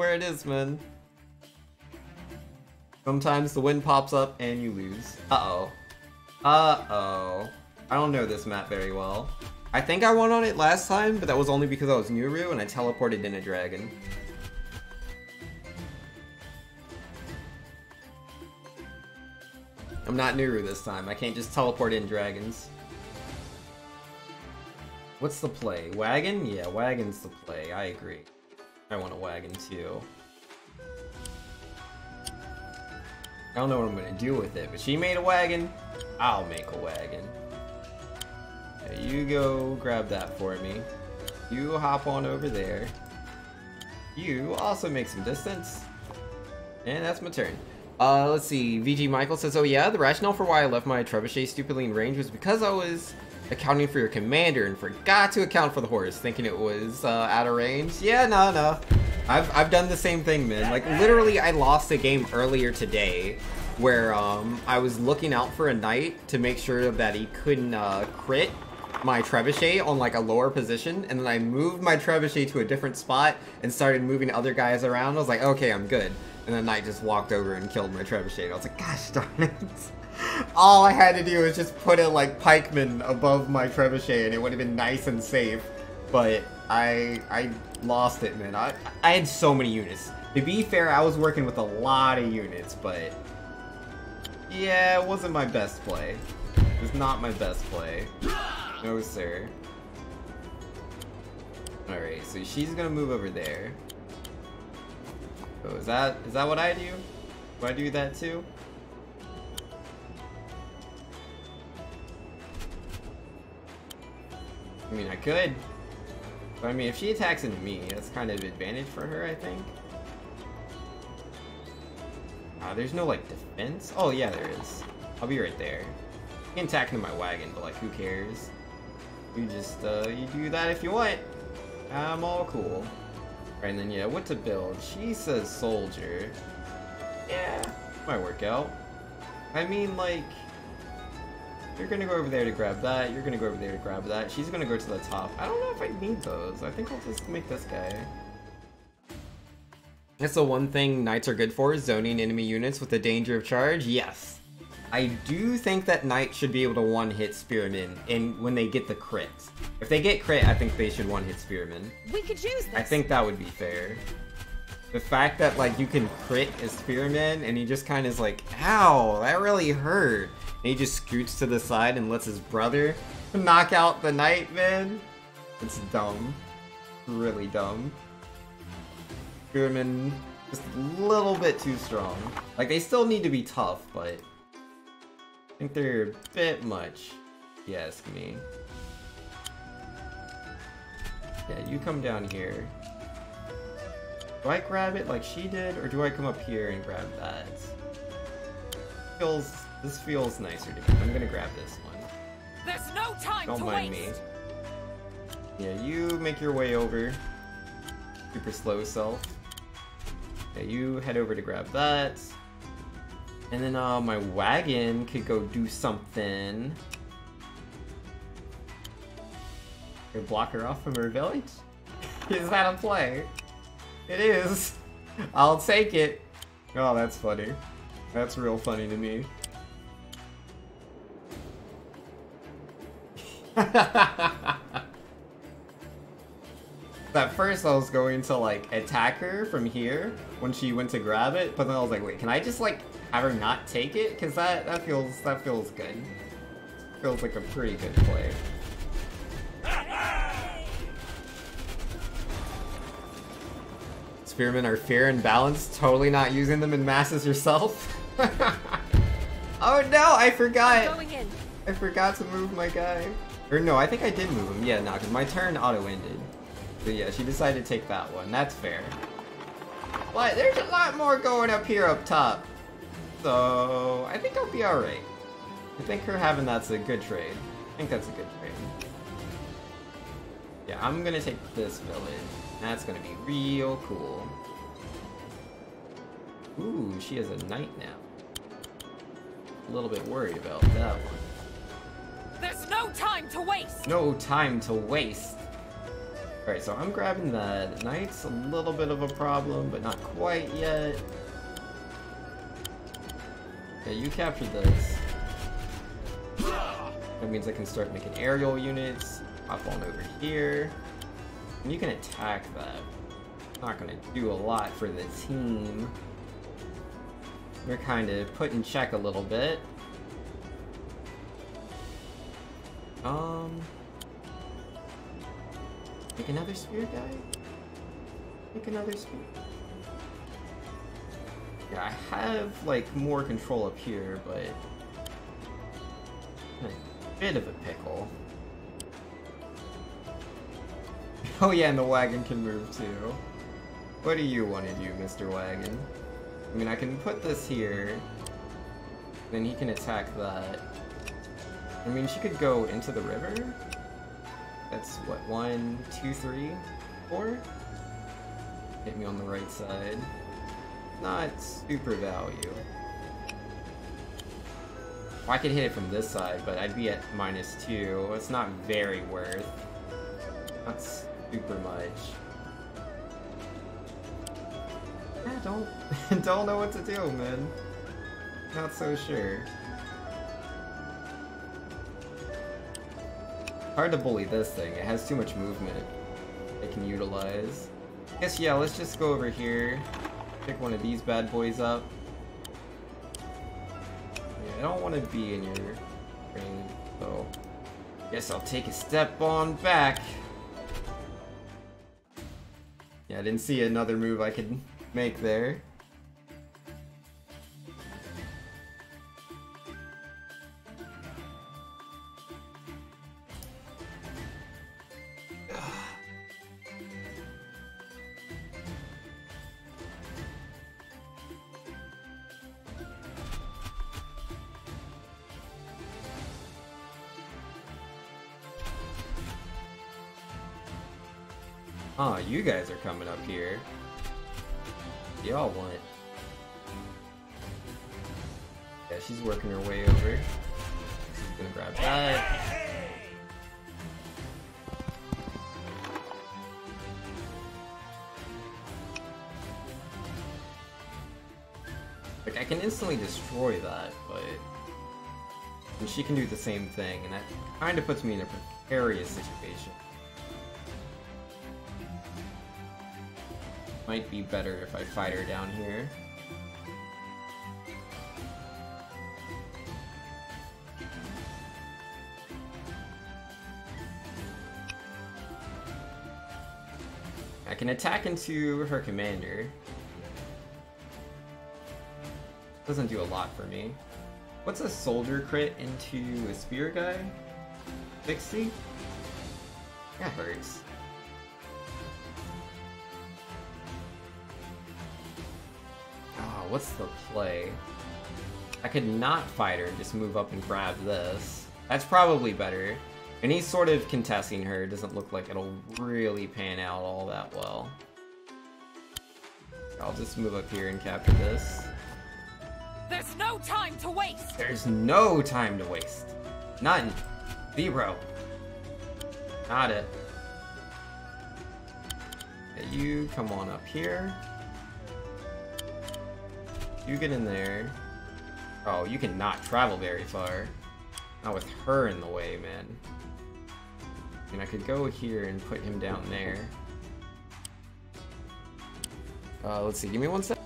where it is, man. Sometimes the wind pops up and you lose. Uh-oh. Uh-oh. I don't know this map very well. I think I won on it last time, but that was only because I was Nuru and I teleported in a dragon. I'm not Nuru this time. I can't just teleport in dragons. What's the play? Wagon? Yeah, wagon's the play. I agree. I want a wagon too. I don't know what I'm gonna do with it, but she made a wagon. I'll make a wagon. Yeah, you go grab that for me. You hop on over there. You also make some distance. And that's my turn. Uh, let's see. VG Michael says, Oh yeah, the rationale for why I left my trebuchet stupidly in range was because I was accounting for your commander and forgot to account for the horse, thinking it was uh, out of range. Yeah, no, no. I've, I've done the same thing, man. Like, literally, I lost a game earlier today where um, I was looking out for a knight to make sure that he couldn't uh, crit my trebuchet on like a lower position and then I moved my trebuchet to a different spot and started moving other guys around. I was like, okay, I'm good. And the knight just walked over and killed my trebuchet. I was like, gosh darn it. All I had to do was just put a like pikeman above my trebuchet and it would have been nice and safe. But I I lost it, man. I I had so many units. To be fair, I was working with a lot of units, but yeah, it wasn't my best play. It was not my best play. No, sir. Alright, so she's gonna move over there. Oh, is that is that what I do? Do I do that too? I mean, I could. But I mean, if she attacks into me, that's kind of an advantage for her, I think. Uh, there's no, like, defense? Oh, yeah, there is. I'll be right there. You can attack into my wagon, but, like, who cares? You just, uh, you do that if you want. I'm all cool. Right, and then, yeah, what to build? She says soldier. Yeah, might work out. I mean, like, you're gonna go over there to grab that, you're gonna go over there to grab that, she's gonna go to the top. I don't know if I need those. I think I'll just make this guy. That's the one thing knights are good for, zoning enemy units with the danger of charge? Yes. I do think that knight should be able to one-hit spearmen and when they get the crit. If they get crit, I think they should one-hit spearmen. We could use this. I think that would be fair. The fact that like you can crit a spearman and he just kind of is like, ow, that really hurt. And he just scoots to the side and lets his brother knock out the knight, man. It's dumb. Really dumb. Spearman just a little bit too strong. Like they still need to be tough, but I think they're a bit much, if you ask me. Yeah, you come down here. Do I grab it like she did, or do I come up here and grab that? Feels this feels nicer to me. I'm gonna grab this one. There's no time Don't mind waste. me. Yeah, you make your way over. Super slow self. Yeah, you head over to grab that. And then uh, my wagon could go do something. Or block her off from her village? Is that a play? It is. I'll take it. Oh, that's funny. That's real funny to me. At first I was going to like attack her from here when she went to grab it, but then I was like, wait, can I just like have her not take it? Cause that that feels that feels good. Feels like a pretty good play. Spearmen are fair and balanced, totally not using them in masses yourself. oh no, I forgot! I forgot to move my guy. Or no, I think I did move him. Yeah, no, because my turn auto-ended. So yeah, she decided to take that one. That's fair. But there's a lot more going up here up top. So I think I'll be alright. I think her having that's a good trade. I think that's a good trade. Yeah, I'm gonna take this village. That's gonna be real cool. Ooh, she has a knight now. A little bit worried about that one. Time to waste. No time to waste. Alright, so I'm grabbing that. Knight's a little bit of a problem, but not quite yet. Yeah, you captured this. That means I can start making aerial units. Hop on over here. And you can attack that. Not gonna do a lot for the team. They're kind of put in check a little bit. Um... Make another spear guy? Make another spear. Yeah, I have, like, more control up here, but... A bit of a pickle. Oh yeah, and the wagon can move too. What do you want to do, Mr. Wagon? I mean, I can put this here. Then he can attack that. I mean, she could go into the river? That's what, one, two, three, four? Hit me on the right side. Not super value. Well, I could hit it from this side, but I'd be at minus two. It's not very worth. Not super much. I don't, don't know what to do, man. Not so sure. Hard to bully this thing. It has too much movement it can utilize. I guess, yeah, let's just go over here. Pick one of these bad boys up. Yeah, I don't want to be in your ring, so... Guess I'll take a step on back. Yeah, I didn't see another move I could make there. Coming up here. Y'all want. Yeah, she's working her way over. She's gonna grab that. Like, I can instantly destroy that, but... And she can do the same thing, and that kind of puts me in a precarious situation. Might be better if I fight her down here. I can attack into her commander. Doesn't do a lot for me. What's a soldier crit into a spear guy? 60? That hurts. What's the play? I could not fight her, just move up and grab this. That's probably better. Any sort of contesting her doesn't look like it'll really pan out all that well. I'll just move up here and capture this. There's no time to waste! There's no time to waste. None. Zero. Not it. You come on up here. You get in there. Oh, you cannot travel very far. Not with her in the way, man. And I could go here and put him down there. Uh, let's see, give me one sec.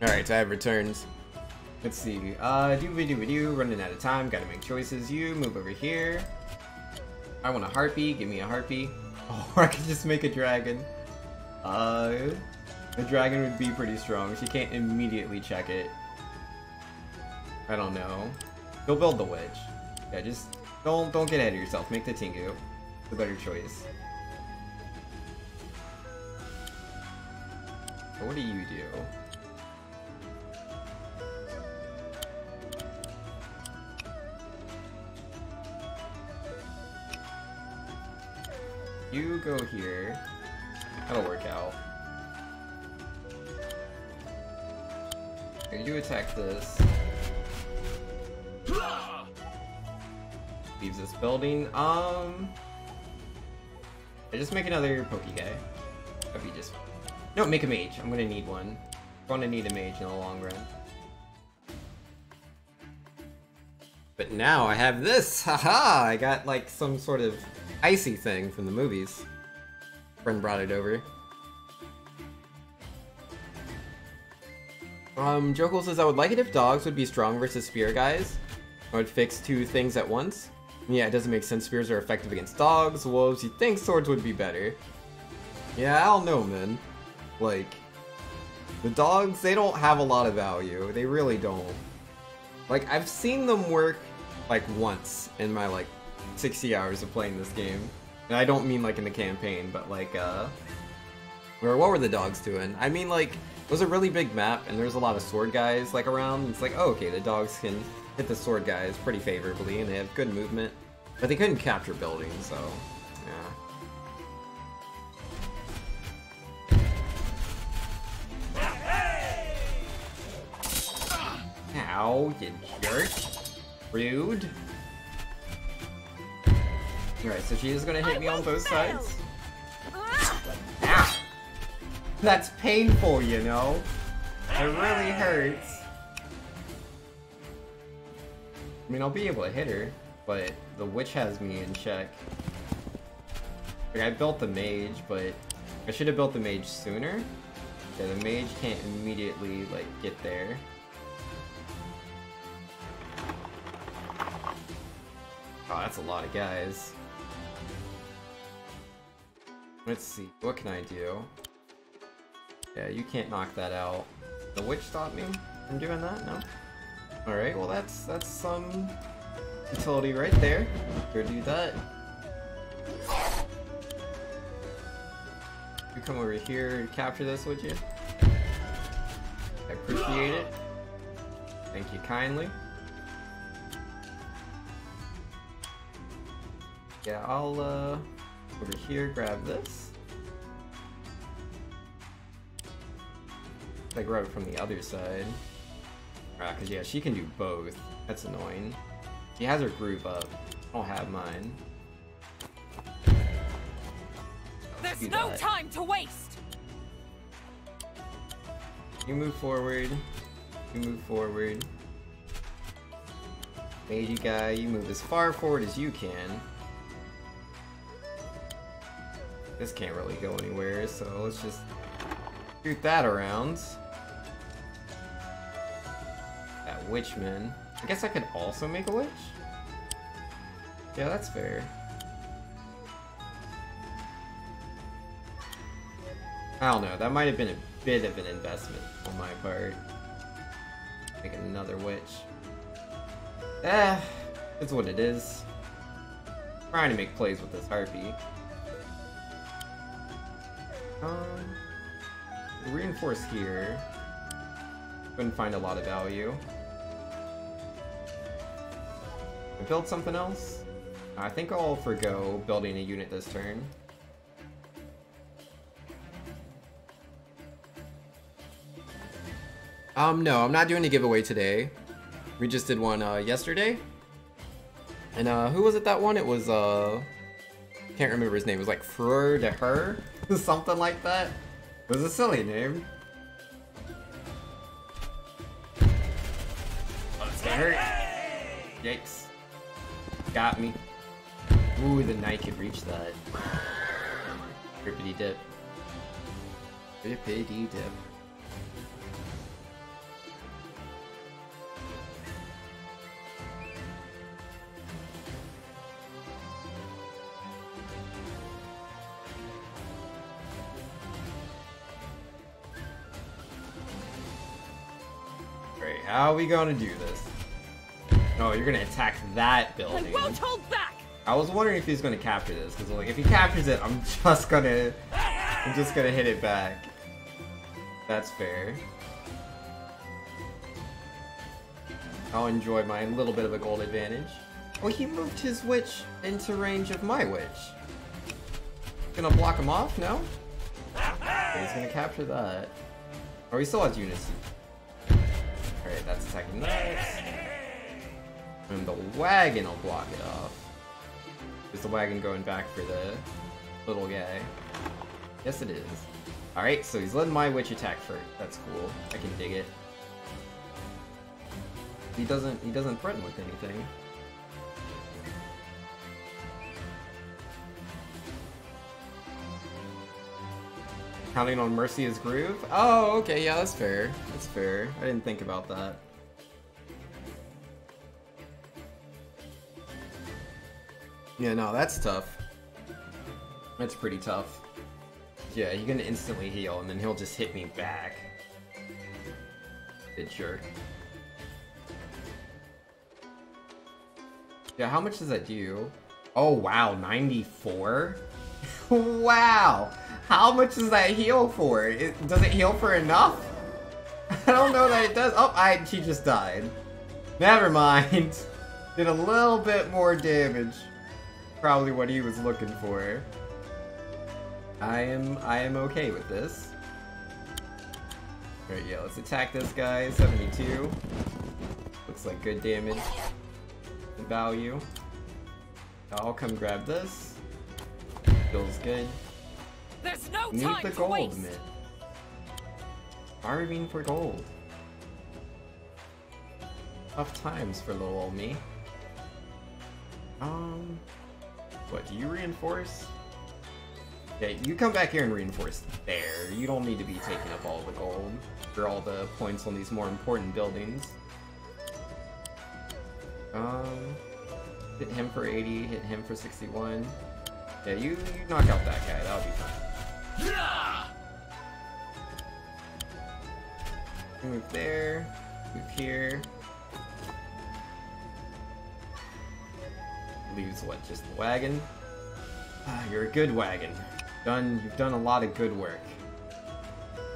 Alright, I have returns. Let's see. Uh, do video video, running out of time, gotta make choices. You move over here. I want a harpy, give me a harpy. Or I could just make a dragon. Uh, the dragon would be pretty strong. She can't immediately check it. I don't know. Go build the witch. Yeah, just don't don't get ahead of yourself. Make the Tingu. The better choice. What do you do? You go here. That'll work out. Okay, you attack this. Leaves this building. Um... I just make another Poke guy. That'd just... No, make a mage. I'm gonna need one. I'm gonna need a mage in the long run. But now I have this! Haha! I got like some sort of icy thing from the movies. Friend brought it over. Um, Jokul says, I would like it if dogs would be strong versus spear guys. I would fix two things at once. Yeah, it doesn't make sense. Spears are effective against dogs, wolves. You think swords would be better. Yeah, I don't know, man. Like, the dogs, they don't have a lot of value. They really don't. Like, I've seen them work, like, once in my, like, 60 hours of playing this game. And I don't mean, like, in the campaign, but, like, uh... Or what were the dogs doing? I mean, like, it was a really big map, and there's a lot of sword guys, like, around. It's like, oh, okay, the dogs can hit the sword guys pretty favorably, and they have good movement. But they couldn't capture buildings, so yeah. Ow, you jerk. Rude. Alright, so she is gonna hit I me on both fail. sides. Ah. Ow! That's painful, you know? It really hurts. I mean, I'll be able to hit her, but the witch has me in check. Like, I built the mage, but I should have built the mage sooner. Yeah, the mage can't immediately, like, get there. Oh, that's a lot of guys. Let's see, what can I do? Yeah, you can't knock that out. The witch stopped me from doing that? No? Alright, well that's that's some utility right there. Go do that. You come over here and capture this, would you? I appreciate it. Thank you kindly. Yeah, I'll uh over here grab this. I grab it from the other side. Ah, cause yeah, she can do both. That's annoying. She has her groove up. I don't have mine. There's no that. time to waste. You move forward. You move forward. Lady guy, you move as far forward as you can. This can't really go anywhere, so let's just shoot that around. That witchman. I guess I could also make a witch? Yeah, that's fair. I don't know, that might have been a bit of an investment on my part. Make another witch. Eh, it's what it is. trying to make plays with this harpy. Um, reinforce here. Couldn't find a lot of value. Build something else? I think I'll forego building a unit this turn. Um, no, I'm not doing a giveaway today. We just did one uh, yesterday. And uh, who was it that one? It was, uh, can't remember his name. It was like Freur de Her? Something like that. It was a silly name. Let's get hurt. Yikes. Got me. Ooh, the knight could reach that. Rippity dip. Rippity dip. We gonna do this? Oh, you're gonna attack that building. I won't hold back. I was wondering if he's gonna capture this, because like if he captures it, I'm just gonna, I'm just gonna hit it back. That's fair. I'll enjoy my little bit of a gold advantage. Oh, he moved his witch into range of my witch. gonna block him off? No? Okay, he's gonna capture that. Oh, he still has units. That's attacking that. And the wagon will block it off. Is the wagon going back for the little guy? Yes, it is. Alright, so he's letting my witch attack first. That's cool. I can dig it. He doesn't he doesn't threaten with anything. Counting on Mercia's groove? Oh, okay, yeah, that's fair. That's fair. I didn't think about that. Yeah, no, that's tough. That's pretty tough. Yeah, he can instantly heal, and then he'll just hit me back. Good jerk. Yeah, how much does that do? Oh, wow, 94? wow! How much does that heal for? It, does it heal for enough? I don't know that it does. Oh, I she just died. Never mind. Did a little bit more damage. Probably what he was looking for. I am I am okay with this. Alright, yeah, let's attack this guy. 72. Looks like good damage. Value. I'll come grab this. Feels good. There's no Need time the to gold, waste. man. Starving for gold. Tough times for little old me. Um, what, do you reinforce? Yeah, you come back here and reinforce there. You don't need to be taking up all the gold for all the points on these more important buildings. Um, hit him for 80, hit him for 61. Yeah, you, you knock out that guy, that'll be fine. Move there, move here. Leaves what, just the wagon? Ah, you're a good wagon. Done, you've done a lot of good work.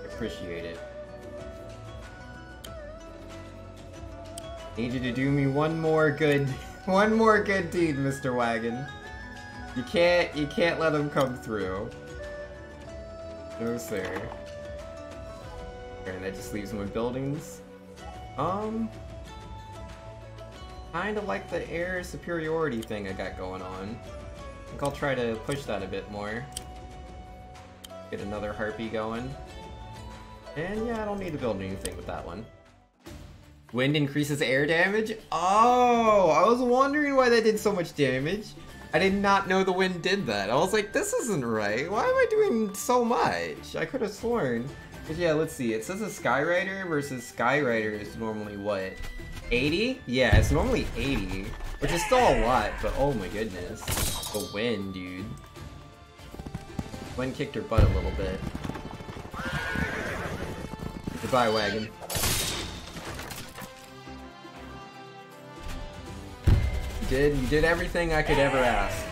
Appreciate it. Need you to do me one more good, one more good deed, Mr. Wagon. You can't, you can't let him come through. No, sir. And that just leaves my buildings. Um, kind of like the air superiority thing I got going on. I think I'll try to push that a bit more. Get another harpy going. And yeah, I don't need to build anything with that one. Wind increases air damage? Oh, I was wondering why that did so much damage. I did not know the wind did that. I was like, this isn't right. Why am I doing so much? I could have sworn. But yeah, let's see. It says a Skyrider versus Skyrider is normally what? 80? Yeah, it's normally 80. Which is still a lot, but oh my goodness. The wind, dude. Wind kicked her butt a little bit. Goodbye, wagon. Did, you did everything I could ever ask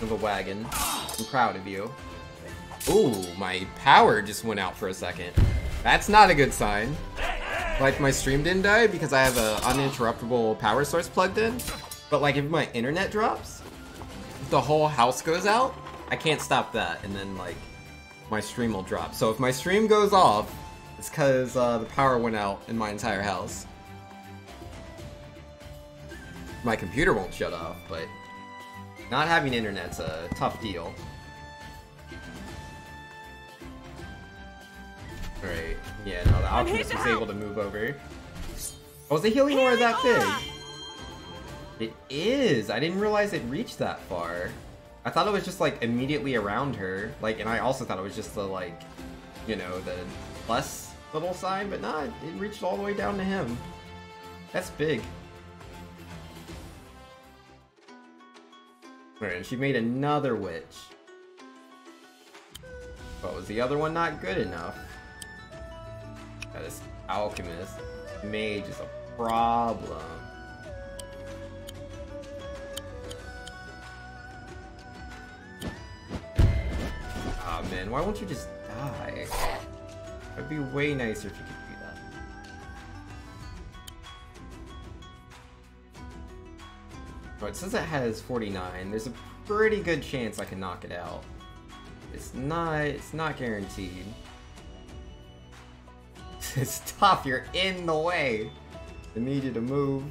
of a wagon. I'm proud of you. Ooh, my power just went out for a second. That's not a good sign. Like my stream didn't die because I have a uninterruptible power source plugged in. But like if my internet drops, the whole house goes out, I can't stop that and then like my stream will drop. So if my stream goes off, it's because uh, the power went out in my entire house. My computer won't shut off, but not having internet's a tough deal. Alright, yeah, no, the to was able to move over. Oh, is the healing aura that oh! big? It is! I didn't realize it reached that far. I thought it was just, like, immediately around her. Like, and I also thought it was just the, like, you know, the plus little sign, but nah, it reached all the way down to him. That's big. And she made another witch. But was the other one not good enough? This alchemist mage is a problem. Ah man, why won't you just die? It'd be way nicer if you could Oh, since it has 49. There's a pretty good chance I can knock it out. It's not, it's not guaranteed. it's tough, you're in the way. I need you to move.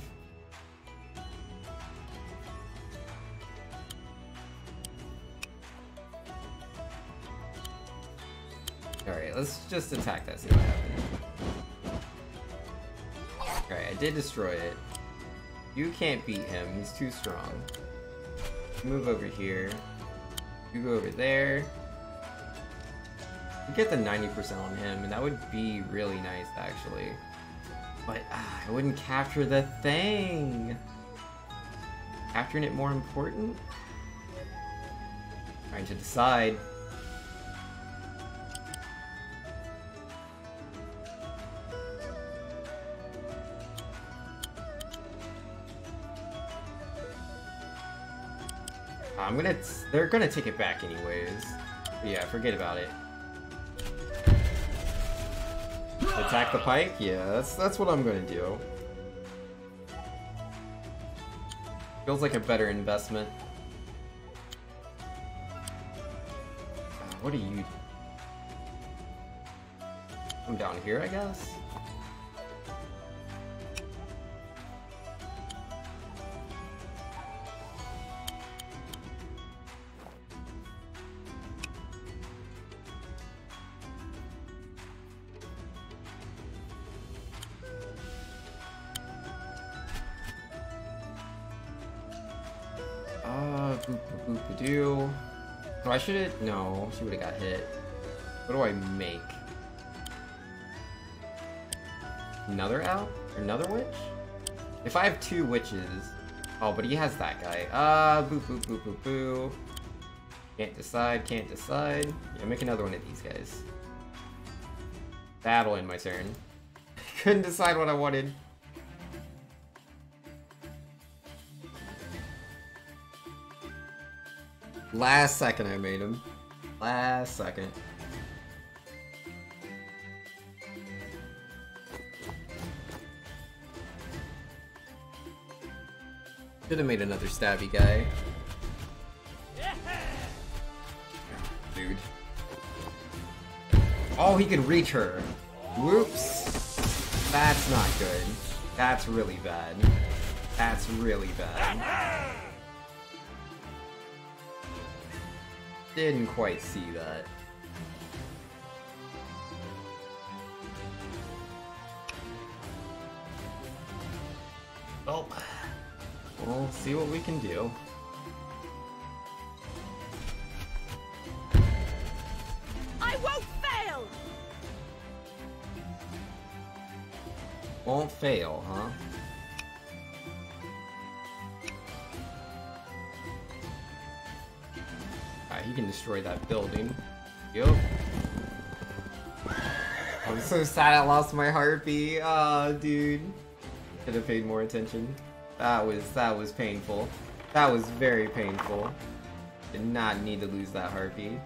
Alright, let's just attack that, see what happens. Alright, I did destroy it. You can't beat him, he's too strong. Move over here. You go over there. You get the 90% on him, and that would be really nice, actually. But ah, I wouldn't capture the thing! Capturing it more important? Trying to decide. I'm gonna. They're gonna take it back anyways. Yeah, forget about it. Attack the pike? Yeah, that's that's what I'm gonna do. Feels like a better investment. What do you? I'm down here, I guess. Boop boop boop. No, I should have. No, she would have got hit. What do I make? Another out? Another witch? If I have two witches. Oh, but he has that guy. Uh, boop boop boop boop boo. Can't decide, can't decide. Yeah, make another one of these guys. That'll end my turn. Couldn't decide what I wanted. Last second I made him. Last second. Should have made another stabby guy. Dude. Oh, he could reach her. Whoops. That's not good. That's really bad. That's really bad. Didn't quite see that. Oh. We'll see what we can do. I won't fail! Won't fail, huh? He can destroy that building. Yup. I'm so sad I lost my harpy. Ah, dude. Could have paid more attention. That was that was painful. That was very painful. Did not need to lose that heartbeat.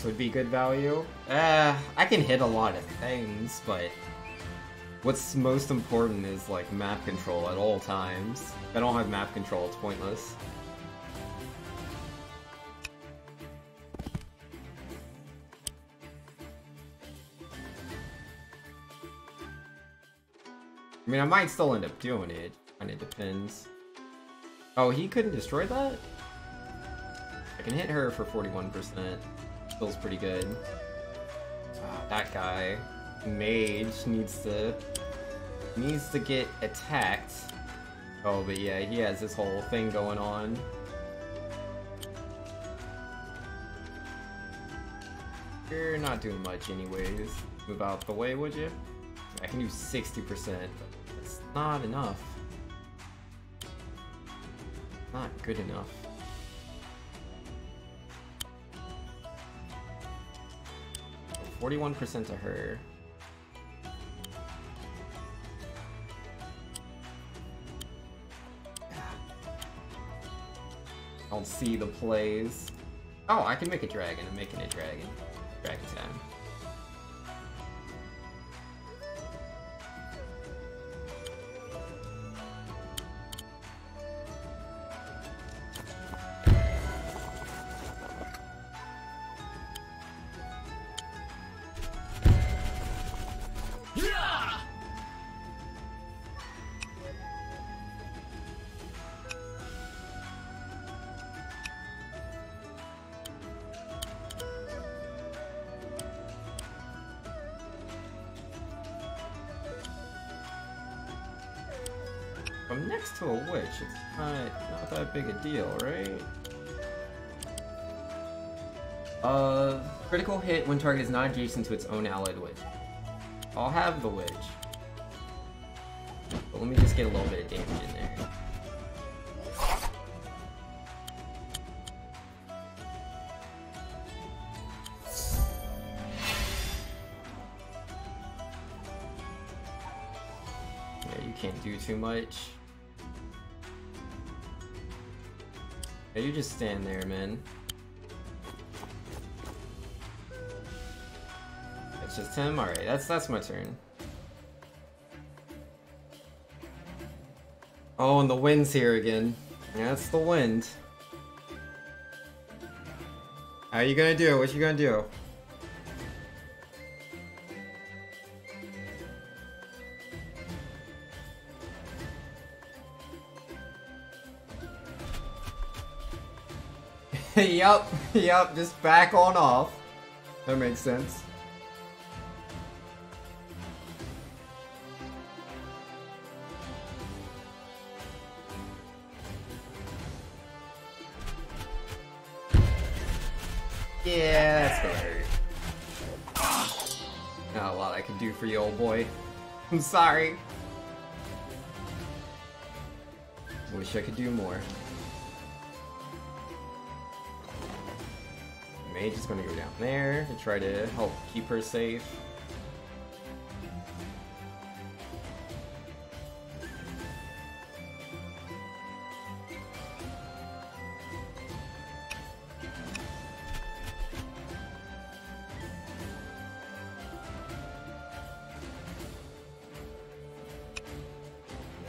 X would be good value. Uh, I can hit a lot of things, but what's most important is like map control at all times. If I don't have map control, it's pointless. I mean, I might still end up doing it. Kinda depends. Oh, he couldn't destroy that? I can hit her for 41%. Feels pretty good. Ah, that guy, mage, needs to needs to get attacked. Oh, but yeah, he has this whole thing going on. You're not doing much anyways. Move out the way, would you? I can do 60%, but that's not enough. Not good enough. Forty-one percent to her. Ah. I don't see the plays. Oh, I can make a dragon. I'm making a dragon. Dragon time. Hit when target is not adjacent to its own allied witch. I'll have the witch. But let me just get a little bit of damage in there. Yeah, you can't do too much. Yeah, you just stand there, man. It's just him? Alright, that's that's my turn. Oh, and the wind's here again. It's the wind. How you gonna do? What you gonna do? yup, yup, just back on off. That makes sense. I'm sorry. Wish I could do more. Mage is gonna go down there to try to help keep her safe.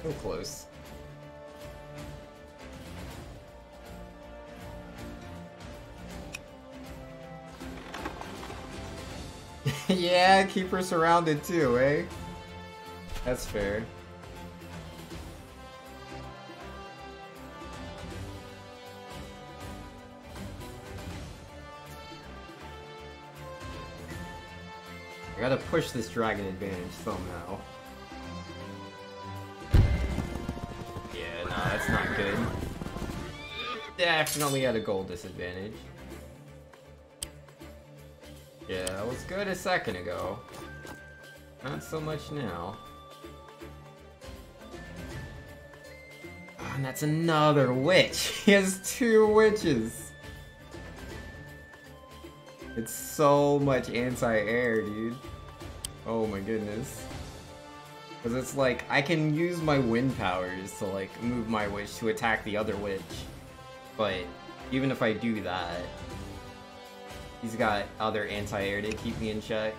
So close. yeah, keep her surrounded too, eh? That's fair. I gotta push this dragon advantage somehow. Good. Definitely at a gold disadvantage. Yeah, that was good a second ago. Not so much now. Oh, and that's another witch. He has two witches. It's so much anti-air, dude. Oh my goodness. Because it's like, I can use my wind powers to like move my witch to attack the other witch. But even if I do that, he's got other anti-air to keep me in check.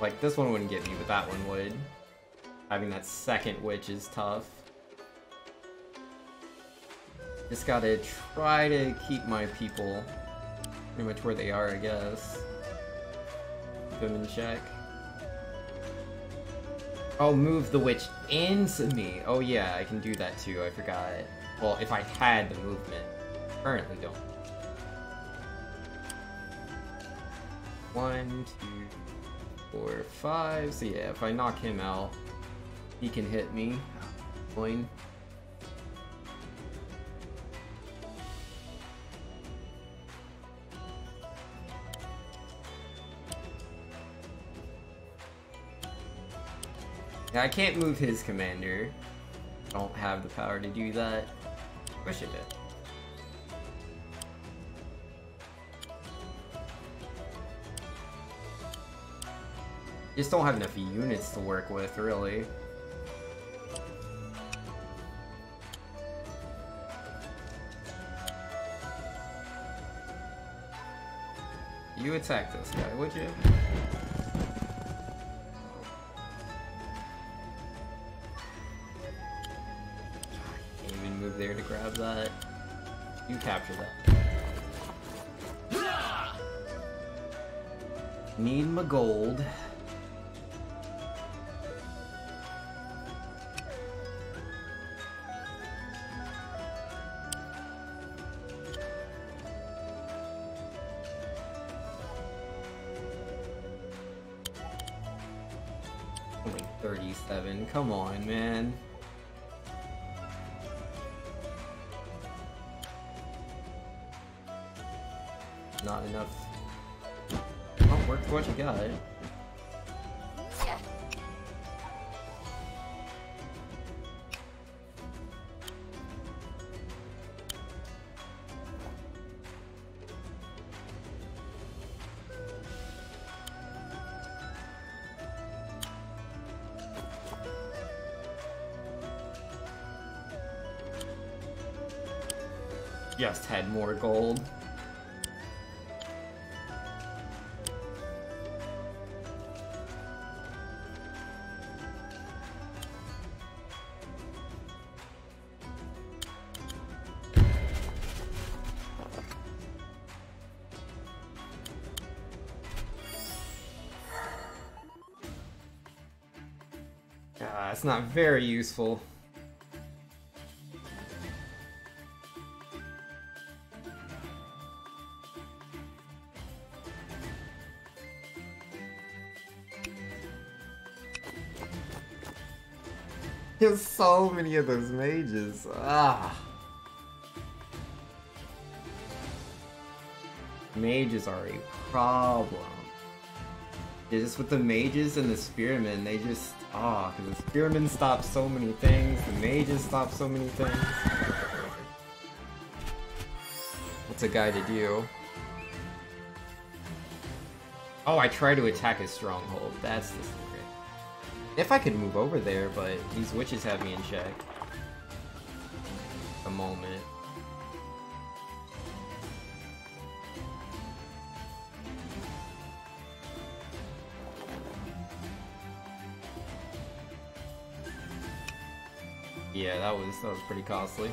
Like, this one wouldn't get me, but that one would. Having that second witch is tough. Just gotta try to keep my people pretty much where they are, I guess. Keep them in check. Oh, move the witch into me. Oh yeah, I can do that too, I forgot. Well, if I had the movement. Currently don't. One, two, four, five. So yeah, if I knock him out, he can hit me. Coin. I can't move his commander. I don't have the power to do that. Wish I did. Just don't have enough units to work with, really. You attack this guy, would you? Capture that. Need my gold. Only 37. Come on, man. Not enough. Work what you got. Just had more gold. It's not very useful. There's so many of those mages. Ah. Mages are a problem. Just with the mages and the spearmen, they just ah, because the spearmen stop so many things, the mages stop so many things. What's a guy to do? Oh, I try to attack his stronghold. That's the secret. If I could move over there, but these witches have me in check. A moment. Yeah, that was that was pretty costly.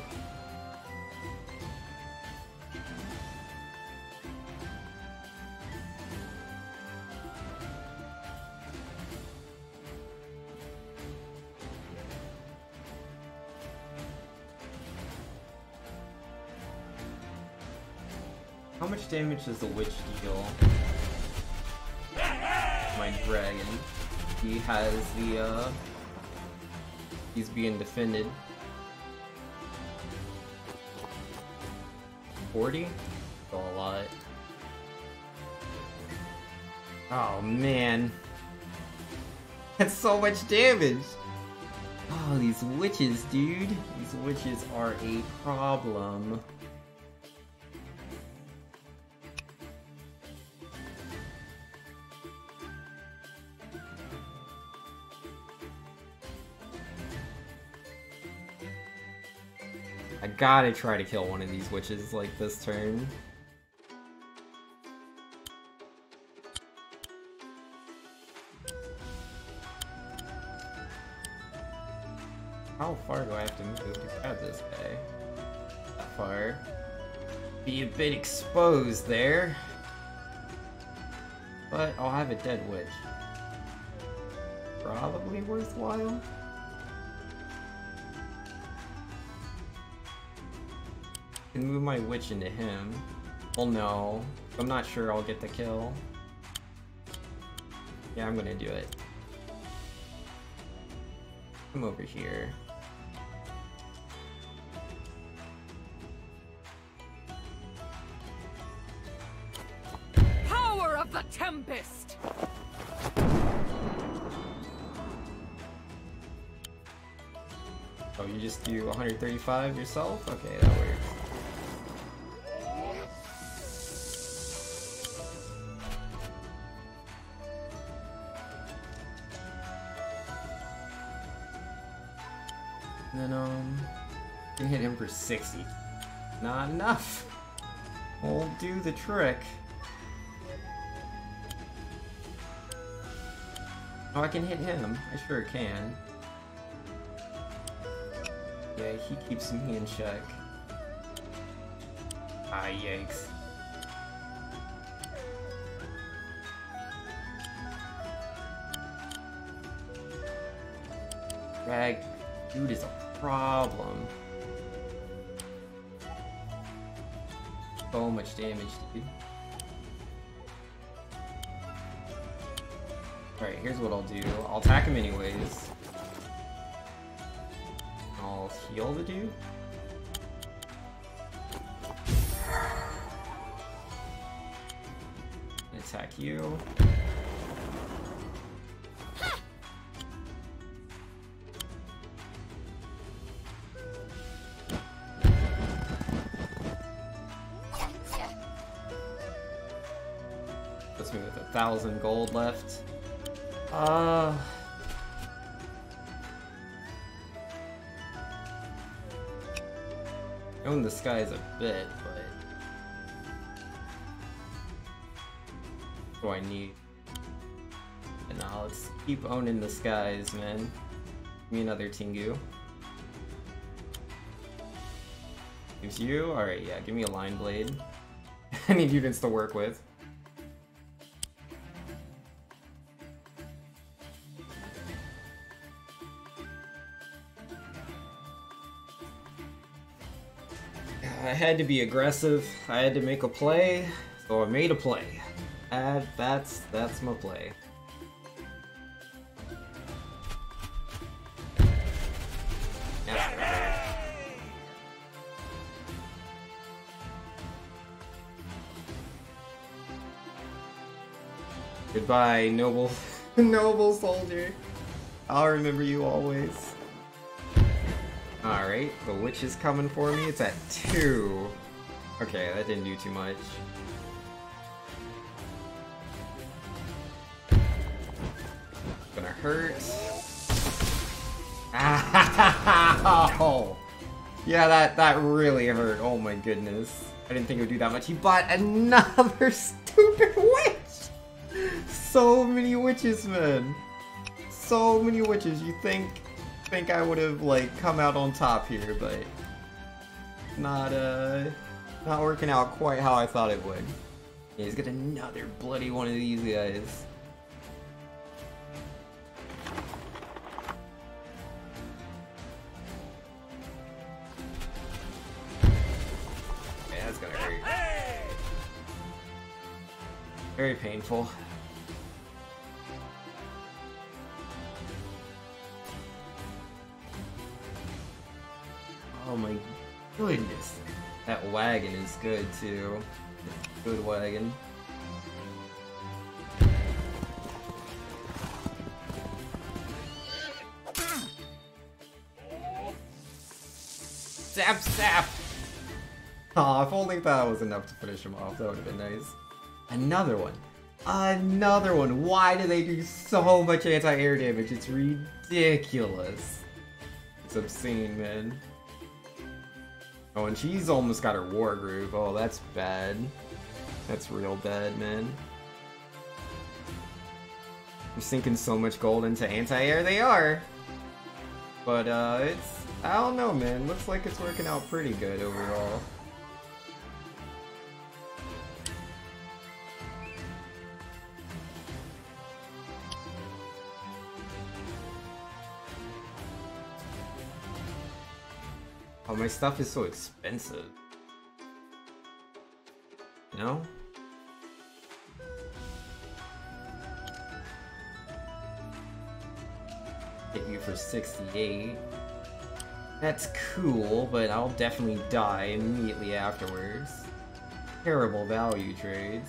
How much damage does the witch deal? My dragon. He has the uh he's being defended. 40? Still a lot. Oh man. That's so much damage! Oh, these witches, dude. These witches are a problem. I gotta try to kill one of these witches like this turn. How far do I have to move to grab this guy? That far. Be a bit exposed there. But I'll have a dead witch. Probably worthwhile. Can move my witch into him. Well, no. I'm not sure I'll get the kill. Yeah, I'm gonna do it. Come over here. Power of the Tempest! Oh, you just do 135 yourself? Okay, that works. 60. Not enough. We'll do the trick. Oh, I can hit him. I sure can. Yeah, he keeps me in check. Ah, yikes. Drag dude is a problem. So much damage, dude. Alright, here's what I'll do. I'll attack him anyways. I'll heal the dude. Gold left. Uh... Own the skies a bit, but... Do I need... And now let's keep owning the skies, man. Give me another Tingu. Gives you? Alright, yeah, give me a line blade. I need units to work with. Had to be aggressive. I had to make a play, so I made a play. And that's that's my play. Goodbye, noble, noble soldier. I'll remember you always. Alright, the witch is coming for me. It's at 2. Okay, that didn't do too much. Gonna hurt. Ow! Yeah, that, that really hurt. Oh my goodness. I didn't think it would do that much. He bought another stupid witch! So many witches, man. So many witches. You think think I would have like come out on top here, but not uh not working out quite how I thought it would. Yeah, he's got another bloody one of these guys. Yeah, that's gonna hurt. Very painful. Oh my goodness. That wagon is good too. Good wagon. Zap zap! Aw, oh, if only that was enough to finish him off, that would have been nice. Another one. Another one. Why do they do so much anti-air damage? It's ridiculous. It's obscene, man. Oh, and she's almost got her Wargroove. Oh, that's bad. That's real bad, man. I'm sinking so much gold into anti-air. They are! But, uh, it's... I don't know, man. Looks like it's working out pretty good overall. My stuff is so expensive. You know? Hit you for 68. That's cool, but I'll definitely die immediately afterwards. Terrible value trades.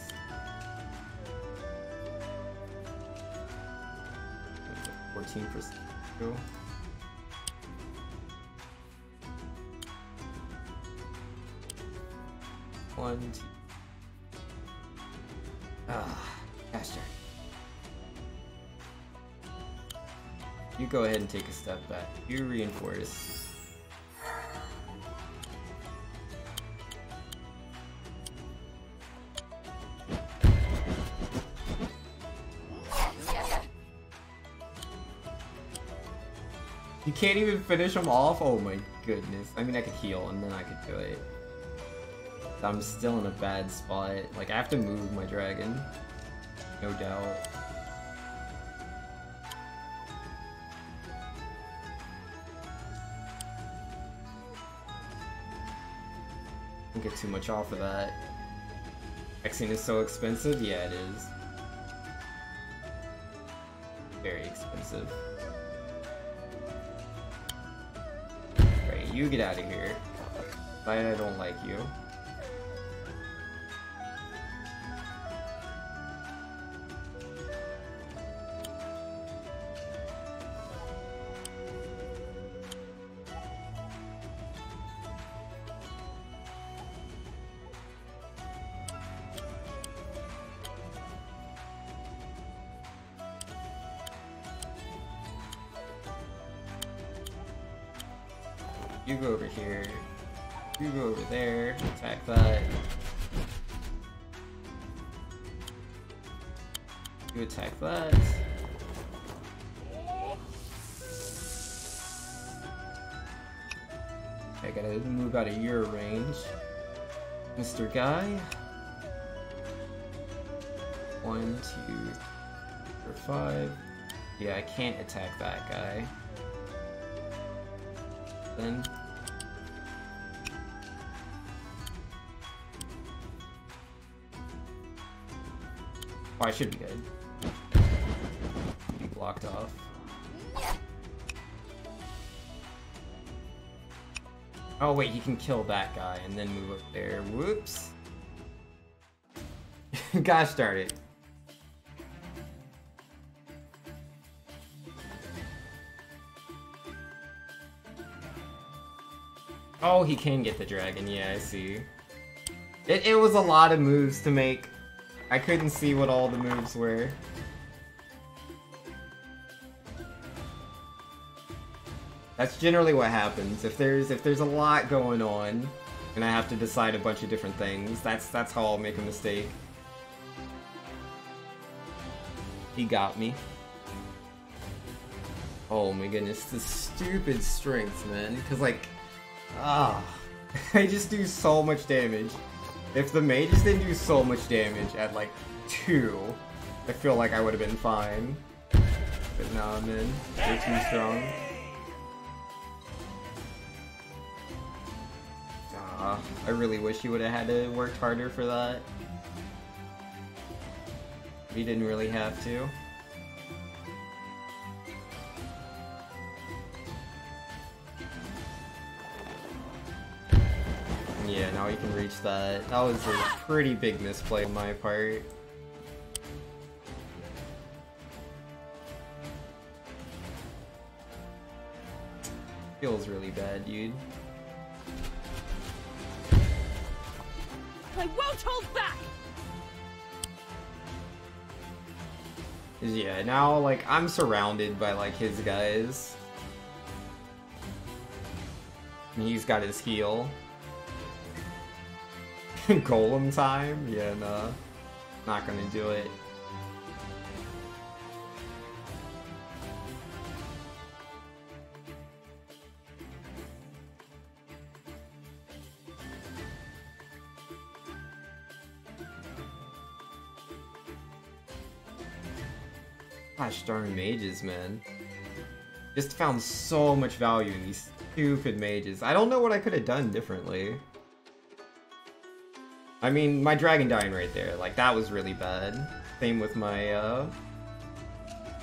Fourteen percent. One, two. Ah, faster. You go ahead and take a step back. You reinforce. You can't even finish them off? Oh my goodness. I mean, I could heal and then I could do it. I'm still in a bad spot. Like, I have to move my dragon. No doubt. Don't get too much off of that. Hexing is so expensive? Yeah, it is. Very expensive. Right, you get out of here. I don't like you. Here. You go over there. Attack that. You attack that. I gotta move out of your range. Mr. Guy. One, two, four, five. Yeah, I can't attack that guy. Then. Oh, I should be good. Be blocked off. Oh wait, he can kill that guy and then move up there. Whoops. Gosh darn it. Oh, he can get the dragon. Yeah, I see. It, it was a lot of moves to make. I couldn't see what all the moves were. That's generally what happens. If there's if there's a lot going on, and I have to decide a bunch of different things, that's that's how I'll make a mistake. He got me. Oh my goodness, the stupid strength, man. Because, like, ah, I just do so much damage. If the mages didn't do so much damage at, like, 2, I feel like I would have been fine. But nah, man, they're too strong. Ah, I really wish he would have had to worked harder for that. He didn't really have to. Can reach that. That was a pretty big misplay on my part. Feels really bad, dude. I won't hold back! Yeah, now, like, I'm surrounded by, like, his guys. And he's got his heal. Golem time? Yeah, no. Not gonna do it. Gosh darn mages, man. Just found so much value in these stupid mages. I don't know what I could have done differently. I mean, my dragon dying right there, like, that was really bad. Same with my, uh,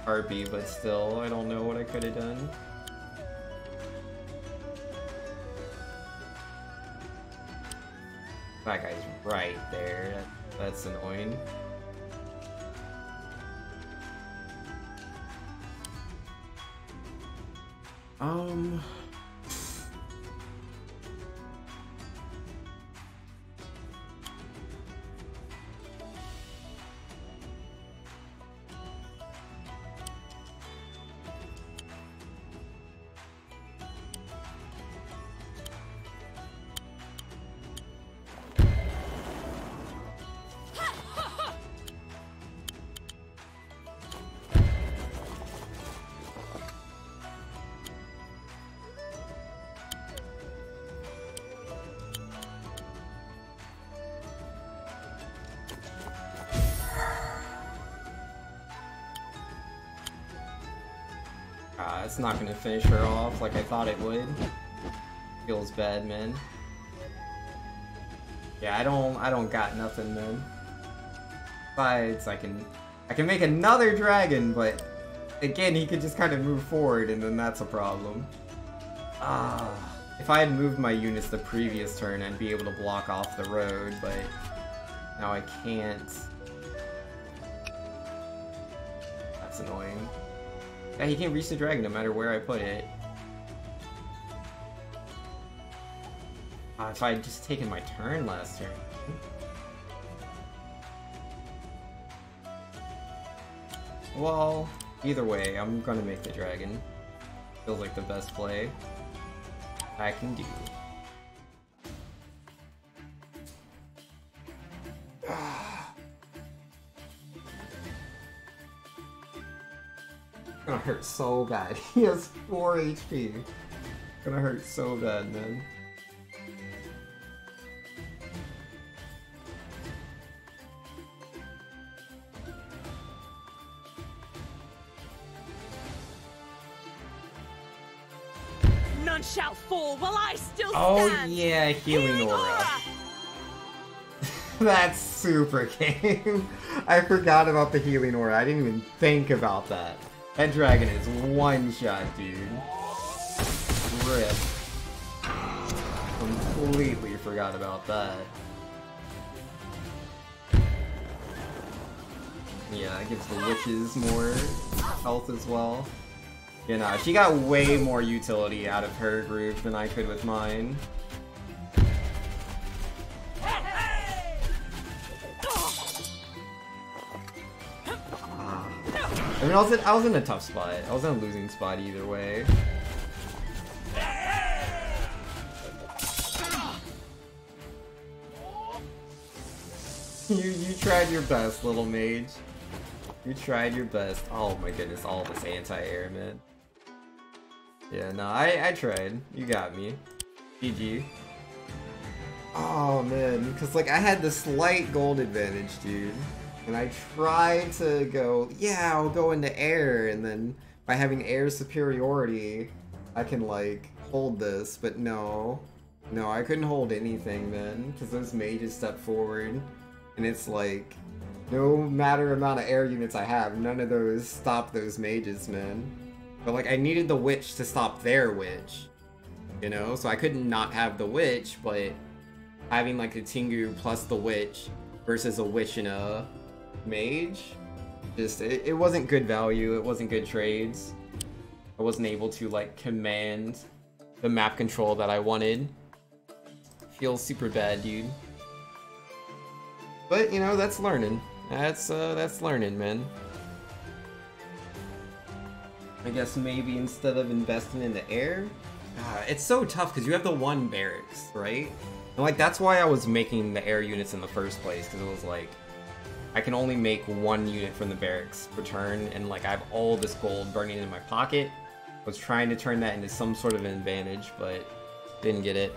Harpy, but still, I don't know what I could have done. That guy's right there. That's annoying. Um... Not gonna finish her off like I thought it would. Feels bad, man. Yeah, I don't I don't got nothing, man. Besides, I can I can make another dragon, but again, he could just kind of move forward, and then that's a problem. Ah, if I had moved my units the previous turn, I'd be able to block off the road, but now I can't. Yeah, he can't reach the dragon no matter where I put it. Uh, if I had just taken my turn last turn. Well, either way, I'm gonna make the dragon. Feels like the best play. I can do. Hurt so bad. He has 4 HP. Gonna hurt so bad, man. None shall fall while I still oh, stand. Oh yeah, healing aura. That's super game. I forgot about the healing aura. I didn't even think about that. That dragon is one shot, dude. Rip. Completely forgot about that. Yeah, it gives the witches more health as well. You know, she got way more utility out of her group than I could with mine. Mean, I was, in, I was in a tough spot. I was in a losing spot either way. you you tried your best, little mage. You tried your best. Oh my goodness, all this anti-air, man. Yeah, no, I, I tried. You got me. GG. Oh man, because like I had the slight gold advantage, dude. And I tried to go, yeah, I'll go into air, and then by having air superiority, I can like hold this, but no. No, I couldn't hold anything then, because those mages step forward, and it's like, no matter amount of air units I have, none of those stop those mages, man. But like, I needed the witch to stop their witch, you know? So I couldn't not have the witch, but having like a Tingu plus the witch versus a witch and a mage, just, it, it wasn't good value, it wasn't good trades. I wasn't able to like command the map control that I wanted. Feels super bad, dude. But you know, that's learning. That's uh that's learning, man. I guess maybe instead of investing in the air, uh, it's so tough because you have the one barracks, right? And like that's why I was making the air units in the first place because it was like I can only make one unit from the barracks per turn, and like I have all this gold burning in my pocket. I was trying to turn that into some sort of an advantage, but didn't get it.